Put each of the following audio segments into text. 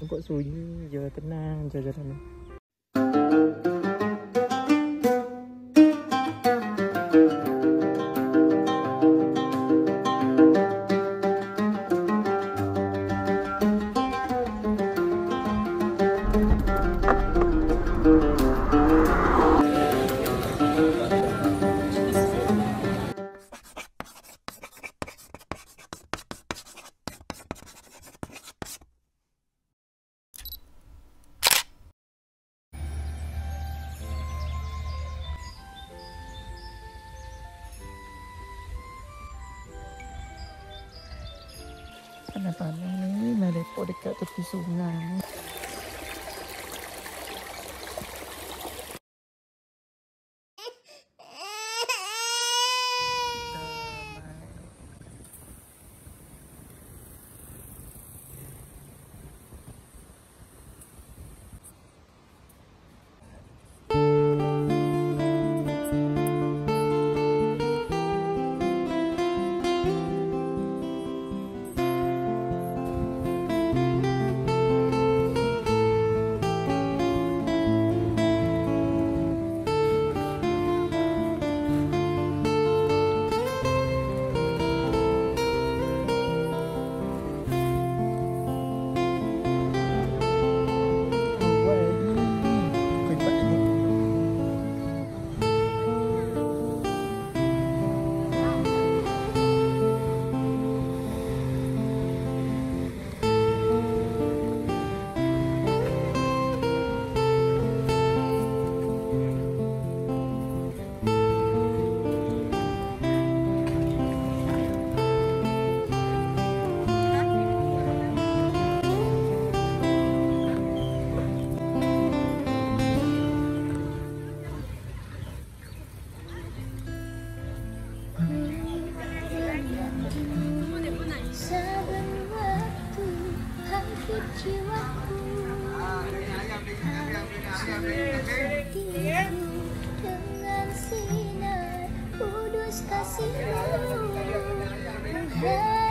Nampak sunyi je, tenang je jalan ni. Panas-panas ni, lepak dekat tepi sungai. buscas y.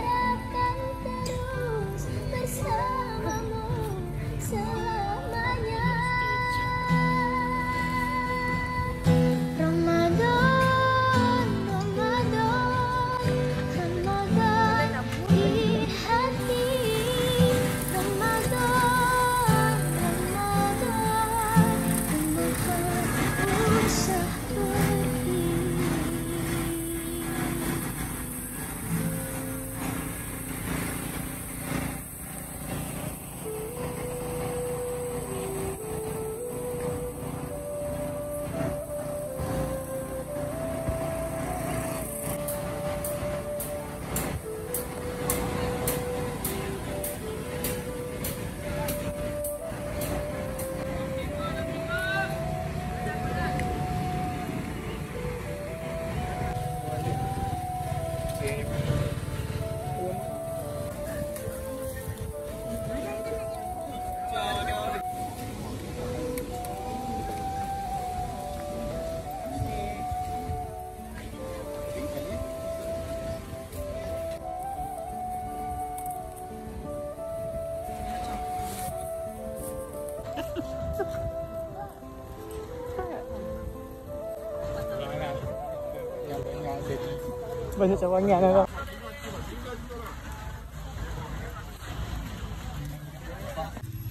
Banyak cawangan lah.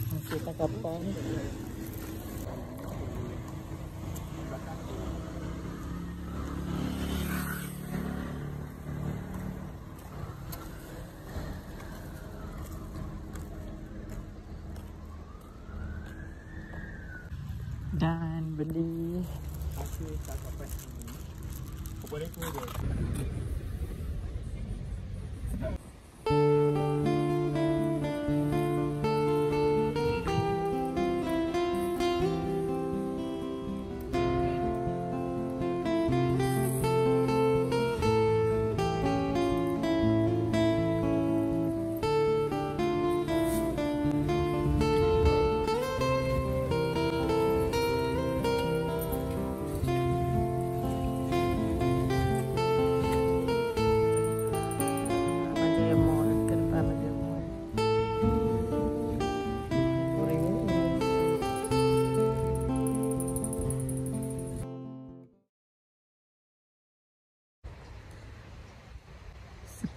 Masih tak kapal. Dan beli porém com o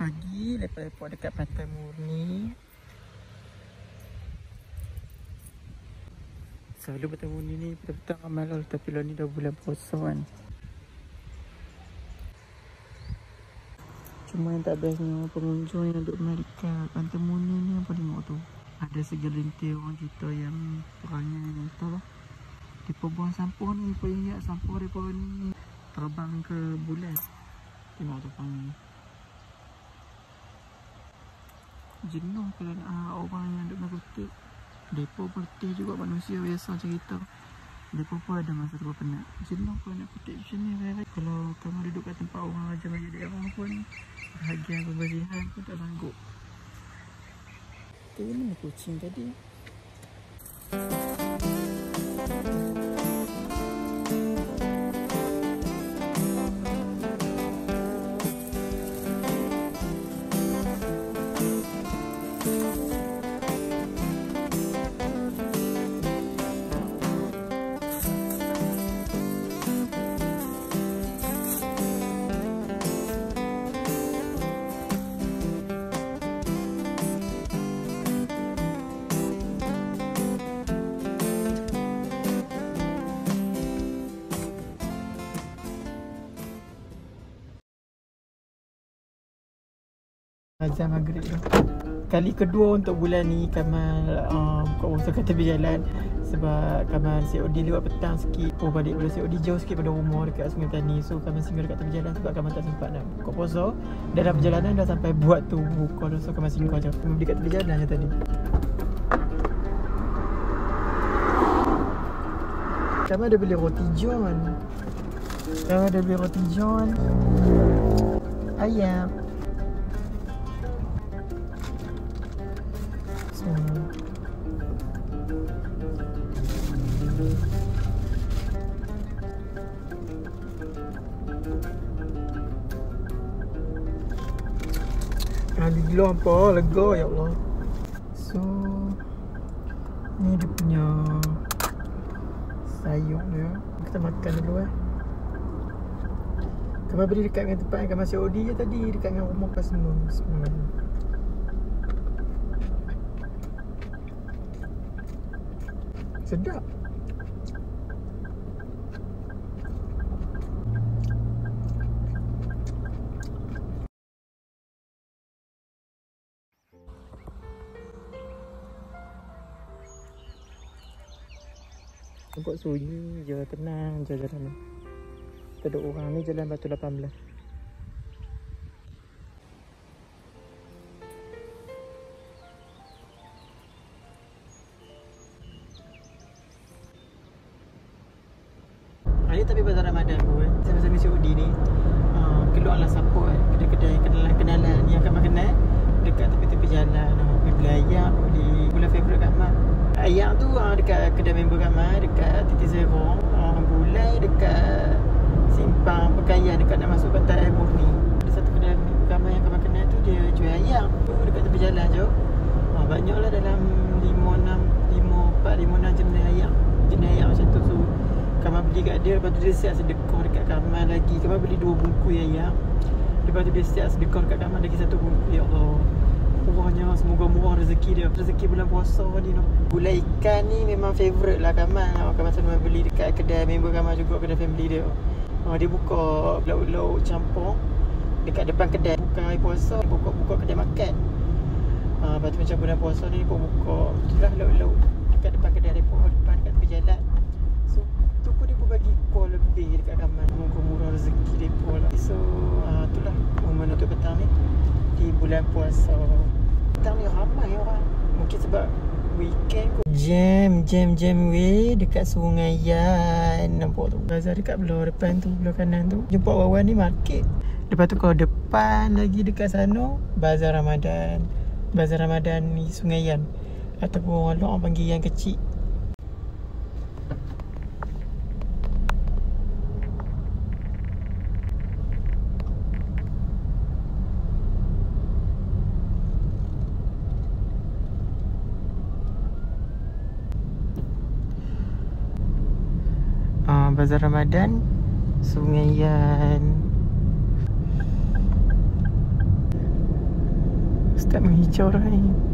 pagi lepas-lepas dekat Pantai Murni. Selalu Pantai Murni ni petang-petang ramai lah tapi lah ni dah bulan puasa kan. Cuma yang tak bestnya pengunjung yang duduk dekat Pantai Murni ni apa tengok tu. Ada segelintir orang kita yang perangai tu lah. Mereka buang sampah ni, mereka ingat sampah mereka ni terbang ke bulan. Tengok tu pang ni. Jenuh kalau nak ah, orang yang duduk narkotik. Mereka bertih juga manusia biasa macam kita. Mereka pun ada masa tu penat. Jenuh kalau nak kutip macam ni. Rai. Kalau kamu duduk kat tempat orang raja-raja daerah pun bahagian kebersihan pun tak sanggup. Tu mana kucing tadi? Azan maghrib. Tu. Kali kedua untuk bulan ni Kamal uh, buka usaha kat tepi jalan sebab Kamal COD lewat petang sikit. Oh balik pada COD jauh sikit pada rumah dekat Sungai Tani. So Kamal singgah dekat tepi jalan sebab Kamal tak sempat nak buka puasa. Dalam perjalanan dah sampai buat tu buka tu So Kamal singgah je Kamal beli kat tepi jalan je tadi. Kamal ada beli roti john. Kamal ada beli roti john. Ayam Kali gila apa? Lega ya Allah. So ni dia punya sayur dia. Kita makan dulu eh. Kamu beri dekat dengan tempat yang masih OD je tadi Dekat dengan rumah kau semua Semua Sedap. Nampak sunyi je, tenang je jalan ni. Tak ada orang ni jalan Batu 18. Hari tapi bazar Ramadan pun Saya masa ni COD ni uh, Keluarlah siapa eh Kedai-kedai kenalan-kenalan Yang Kak Mak kenal Dekat tepi-tepi jalan Pergi beli ayam Beli gula favourite Kak Mak Ayam tu uh, dekat kedai member Kak Mak Dekat Titi Zero. Uh, Gulai dekat Simpang Pekayaan Dekat nak masuk pantai Murni. Ada satu kedai Kak Mak yang Kak Mak kenal tu Dia jual ayam. Tu Dekat tepi jalan je uh, Banyak lah dalam 5, 6 5, 4, 5, 6 jenis ayam. Jenis ayam macam tu. So Kamal beli kat dia Lepas tu dia siap sedekah dekat Kamal lagi. Kamal beli dua bungkus ayam. Lepas tu dia siap sedekah dekat Kamal lagi satu bungkus Ya Allah Murahnya Semoga murah rezeki dia. Rezeki bulan puasa ni no. Gulai ikan ni memang favourite lah Kamal Kamal selalu beli dekat kedai member Kamal juga Kedai family dia. Oh, Dia buka lauk-lauk campur Dekat depan kedai. Bukan hari puasa Buka-buka kedai makan. Uh, Lepas tu macam bulan puasa ni Buka-buka Itulah lauk-lauk Dekat depan kedai dia Depan dekat tepi jalan. So tu pun dia pun bagi call lebih dekat Kamal Murah-murah rezeki dia pun lah. So uh, itulah momen untuk petang ni Di bulan puasa. Petang ni ramai orang. Mungkin sebab weekend kot. Jam, jam, jam weh. Dekat sungai Yan. Nampak tu. Bazar dekat belah depan tu Belah kanan tu. Jumpa orang ni market. Lepas tu kalau depan lagi dekat sana Bazar Ramadan. Bazar Ramadan ni sungai Yan. Ataupun orang luar panggil yang kecil Bazar Ramadan Sungai Yan. Start menghijau orang ni.